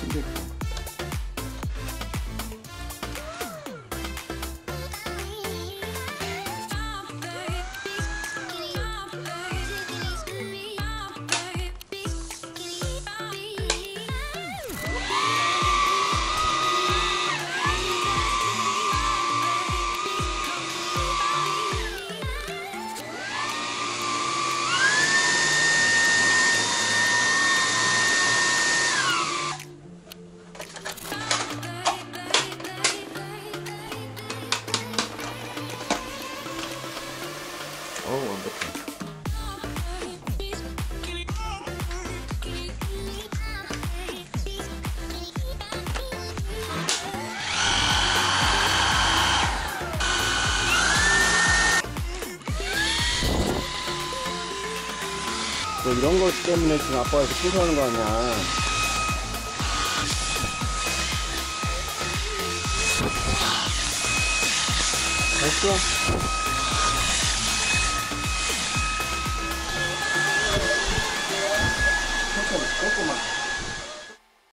Şimdi. 어우, 완벽해. 너 이런 것 때문에 지금 아빠가 청소하는 거 아니야. 됐어.